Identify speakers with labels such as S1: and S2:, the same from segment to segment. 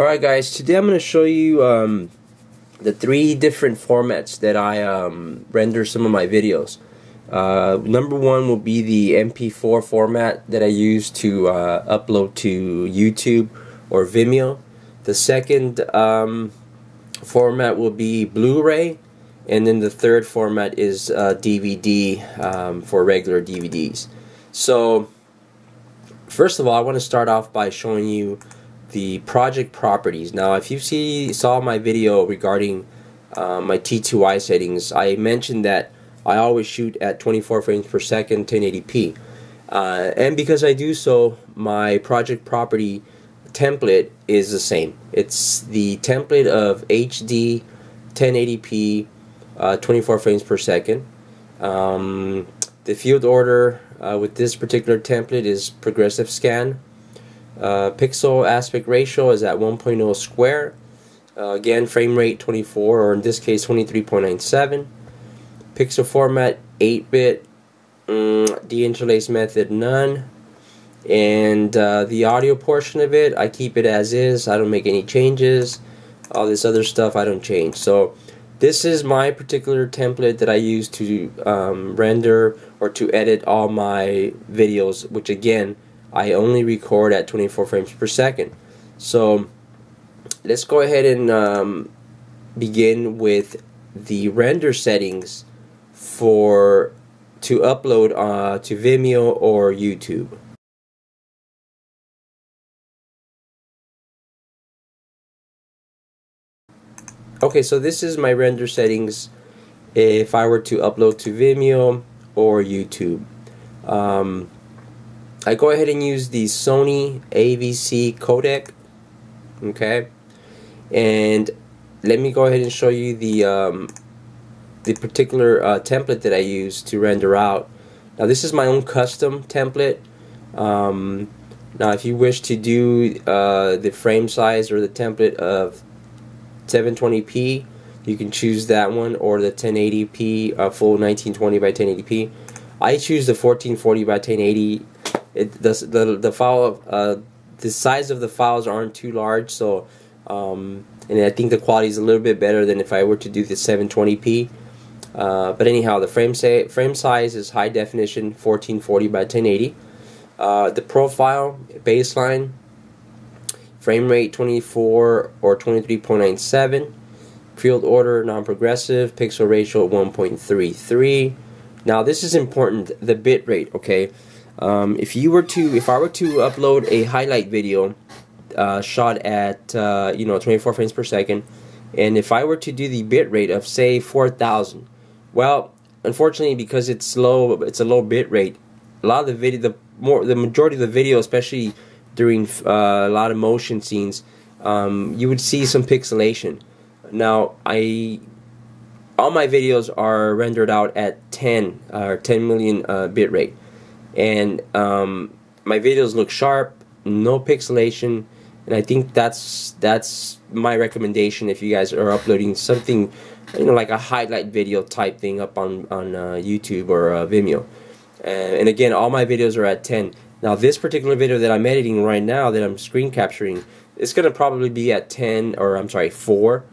S1: Alright guys, today I'm going to show you um, the three different formats that I um, render some of my videos. Uh, number one will be the MP4 format that I use to uh, upload to YouTube or Vimeo. The second um, format will be Blu-ray and then the third format is uh, DVD um, for regular DVDs. So first of all I want to start off by showing you the project properties. Now, if you see saw my video regarding uh, my T2i settings, I mentioned that I always shoot at 24 frames per second, 1080p. Uh, and because I do so, my project property template is the same. It's the template of HD, 1080p, uh, 24 frames per second. Um, the field order uh, with this particular template is progressive scan. Uh, pixel aspect ratio is at 1.0 square. Uh, again, frame rate 24, or in this case 23.97. Pixel format 8-bit. Mm, deinterlace method none. And uh, the audio portion of it, I keep it as is. I don't make any changes. All this other stuff, I don't change. So this is my particular template that I use to um, render or to edit all my videos, which again I only record at 24 frames per second. So let's go ahead and um, begin with the render settings for to upload uh, to Vimeo or YouTube. Okay, so this is my render settings if I were to upload to Vimeo or YouTube. Um, I go ahead and use the Sony AVC codec okay? And let me go ahead and show you the um, the particular uh, template that I use to render out. Now this is my own custom template. Um, now if you wish to do uh, the frame size or the template of 720p you can choose that one or the 1080p uh, full 1920 by 1080p I choose the 1440 by 1080 it the the, the file uh, the size of the files aren't too large so um, and I think the quality is a little bit better than if I were to do the 720p uh, but anyhow the frame say frame size is high definition 1440 by 1080 uh, the profile baseline frame rate 24 or 23.97 field order non-progressive pixel ratio 1.33 now this is important the bit rate okay um, if you were to, if I were to upload a highlight video uh, shot at uh, you know 24 frames per second, and if I were to do the bit rate of say 4,000, well, unfortunately because it's low, it's a low bit rate. A lot of the video, the more, the majority of the video, especially during uh, a lot of motion scenes, um, you would see some pixelation. Now I all my videos are rendered out at 10 uh, or 10 million uh, bit rate and um, my videos look sharp, no pixelation, and I think that's that's my recommendation if you guys are uploading something, you know, like a highlight video type thing up on on uh, YouTube or uh, Vimeo. And, and again, all my videos are at 10. Now, this particular video that I'm editing right now, that I'm screen capturing, it's gonna probably be at 10 or I'm sorry, 4.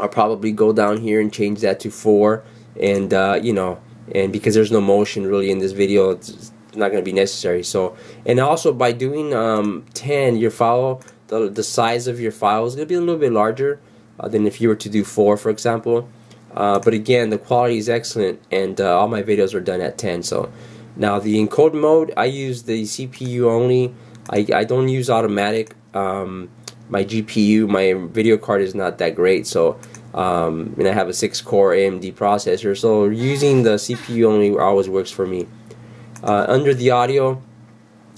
S1: I'll probably go down here and change that to 4, and uh, you know and because there's no motion really in this video it's not going to be necessary. So and also by doing um, 10 your file the, the size of your file is going to be a little bit larger uh, than if you were to do 4 for example. Uh, but again the quality is excellent and uh, all my videos are done at 10 so now the encode mode I use the CPU only. I, I don't use automatic um, my GPU my video card is not that great. So um, and I have a 6 core AMD processor so using the CPU only always works for me. Uh, under the audio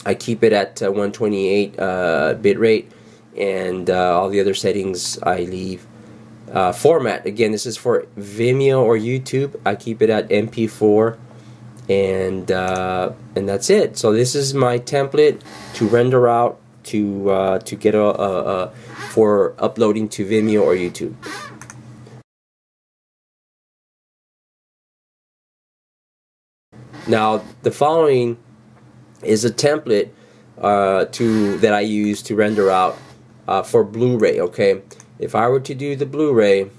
S1: I keep it at uh, 128 uh, bitrate and uh, all the other settings I leave. Uh, format again this is for Vimeo or YouTube. I keep it at MP4 and uh, and that's it. So this is my template to render out to to get a, a, a for uploading to Vimeo or YouTube Now, the following is a template uh, to that I use to render out uh, for Blu-ray. Okay, if I were to do the Blu-ray,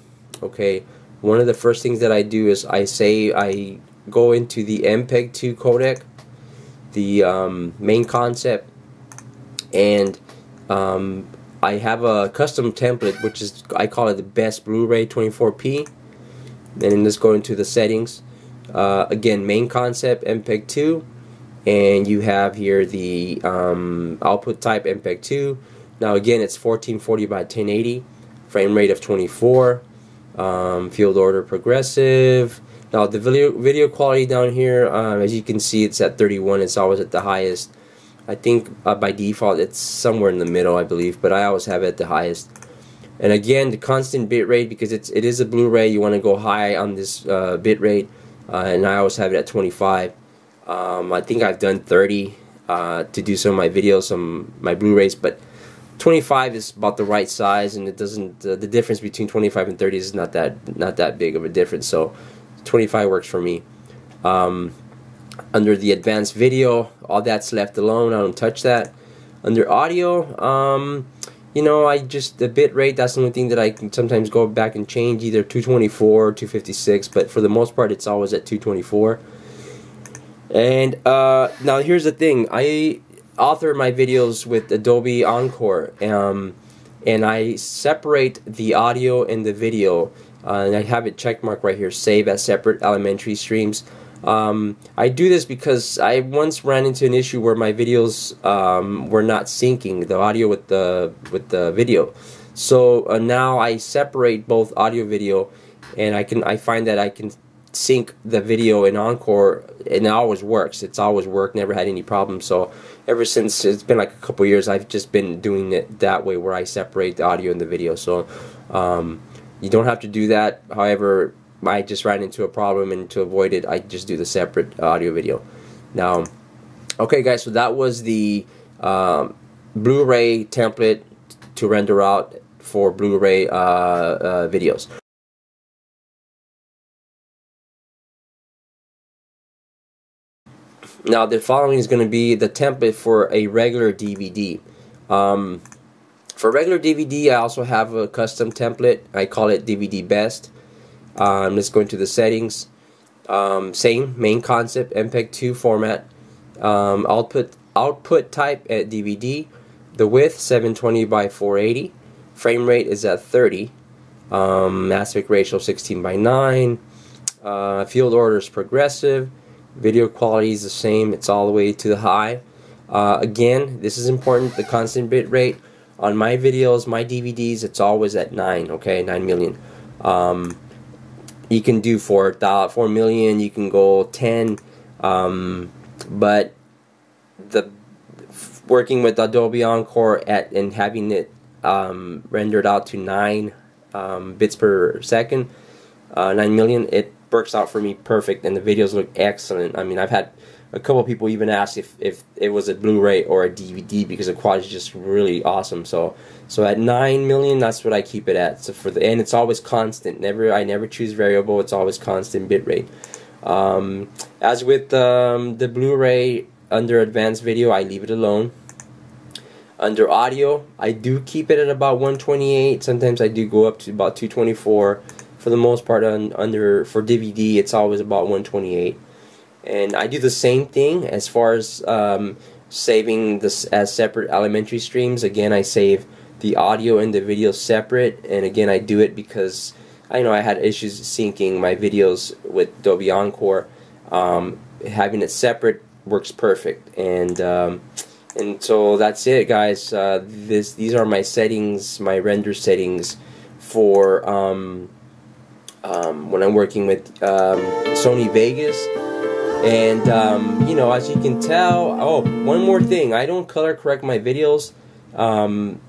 S1: okay, one of the first things that I do is I say I go into the MPEG-2 codec, the um, MainConcept, and um, I have a custom template which is I call it the best Blu-ray 24p. And Then let's go into the settings. Uh, again, MainConcept MPEG-2, and you have here the um, output type MPEG-2. Now again, it's 1440 by 1080, frame rate of 24, um, field order progressive. Now the video video quality down here, uh, as you can see, it's at 31. It's always at the highest. I think uh, by default it's somewhere in the middle, I believe, but I always have it at the highest. And again, the constant bit rate because it's it is a Blu-ray. You want to go high on this uh, bit rate, uh, and I always have it at 25. Um, I think I've done 30 uh, to do some of my videos, some my Blu-rays, but 25 is about the right size, and it doesn't. Uh, the difference between 25 and 30 is not that not that big of a difference. So 25 works for me. Um, under the advanced video, all that's left alone. I don't touch that. Under audio, um, you know, I just the bit rate. That's the only thing that I can sometimes go back and change, either 224 or 256. But for the most part, it's always at 224. And uh, now here's the thing: I author my videos with Adobe Encore, um, and I separate the audio and the video. Uh, and I have it check mark right here, save as separate elementary streams. Um, I do this because I once ran into an issue where my videos um, were not syncing the audio with the with the video. So uh, now I separate both audio video, and I can I find that I can sync the video in Encore, and it always works. It's always worked. Never had any problems. So ever since it's been like a couple years, I've just been doing it that way, where I separate the audio and the video. So um, you don't have to do that. However, I just ran into a problem, and to avoid it, I just do the separate audio video. Now, okay, guys. So that was the um, Blu-ray template to render out for Blu-ray uh, uh, videos. Now the following is going to be the template for a regular DVD. Um, for regular DVD, I also have a custom template. I call it DVD Best. Um, let's go into the settings. Um, same MainConcept, MPEG-2 format. Um, output output type at DVD. The width 720 by 480. Frame rate is at 30. Um, aspect ratio 16 by 9. Uh, field order is progressive. Video quality is the same. It's all the way to the high. Uh, again, this is important. The constant bit rate on my videos, my DVDs, it's always at nine. Okay, nine million. Um, you can do four, four million. You can go ten. Um, but the working with Adobe Encore at and having it um, rendered out to nine um, bits per second, uh, nine million, it works out for me perfect, and the videos look excellent. I mean, I've had a couple people even asked if, if it was a Blu-ray or a DVD because the quality is just really awesome. So so at nine million, that's what I keep it at. So for the and it's always constant. Never I never choose variable. It's always constant bitrate. Um, as with um, the Blu-ray under advanced video, I leave it alone. Under audio, I do keep it at about 128. Sometimes I do go up to about 224 for the most part on, under for DVD it's always about 128 and I do the same thing as far as um, saving this as separate elementary streams. Again I save the audio and the video separate. And again I do it because I know I had issues syncing my videos with Adobe Encore. Um, having it separate works perfect. And um, and so that's it guys. Uh, this these are my settings my render settings for um, um, when I'm working with um, Sony Vegas. And, um, you know, as you can tell, oh, one more thing. I don't color correct my videos. Um,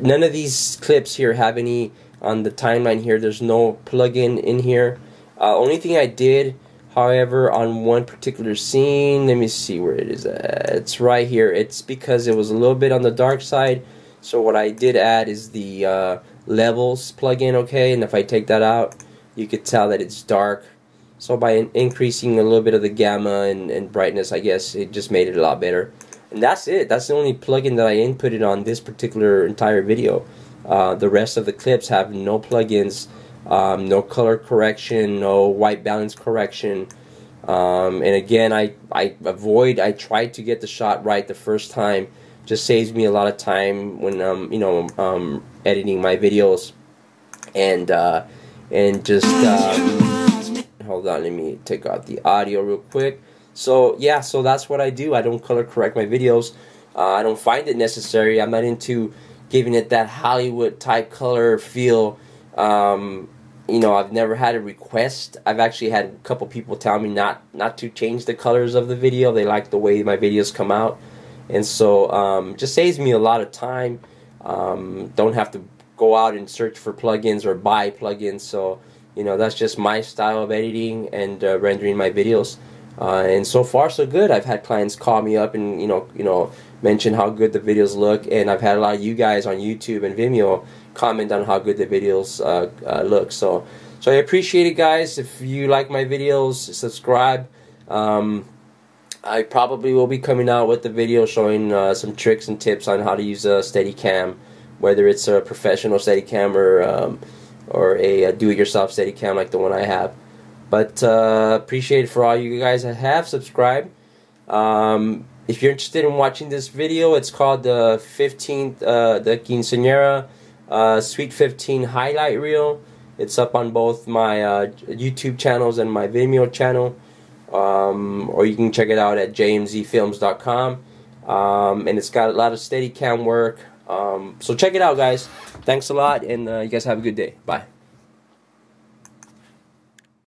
S1: none of these clips here have any on the timeline here. There's no plugin in here. Uh, only thing I did, however, on one particular scene, let me see where it is. it's right here. It's because it was a little bit on the dark side. So what I did add is the uh, levels plugin okay and if I take that out you could tell that it's dark so by in increasing a little bit of the gamma and, and, brightness I guess it just made it a lot better and that's it. That's the only plugin that I inputted on this particular entire video. Uh, the rest of the clips have no plugins, um, no color correction, no white balance correction. Um, and again, I, I avoid, I try to get the shot right the first time. Just saves me a lot of time when I'm, you know, um, editing my videos. And, uh, and just, um, hold on, let me take out the audio real quick. So, yeah, so that's what I do. I don't color correct my videos. Uh, I don't find it necessary. I'm not into giving it that Hollywood type color feel. Um, you know, I've never had a request. I've actually had a couple people tell me not not to change the colors of the video. They like the way my videos come out, and so um, just saves me a lot of time. Um, don't have to go out and search for plugins or buy plugins. So you know, that's just my style of editing and uh, rendering my videos. Uh, and so far so good. I've had clients call me up and you know you know mention how good the videos look, and I've had a lot of you guys on YouTube and Vimeo comment on how good the videos uh, uh, look. So so I appreciate it, guys. If you like my videos, subscribe. Um, I probably will be coming out with the video showing uh, some tricks and tips on how to use a Steadicam, whether it's a professional Steadicam or um, or a, a do-it-yourself Steadicam like the one I have. But uh, appreciate it for all you guys that have subscribed. Um, if you're interested in watching this video, it's called the 15th, uh, the Quinceañera uh, Sweet 15 highlight reel. It's up on both my uh, YouTube channels and my Vimeo channel. Um, or you can check it out at jmzfilms.com. Um, and it's got a lot of Steadicam work. Um, so check it out, guys. Thanks a lot, and uh, you guys have a good day. Bye.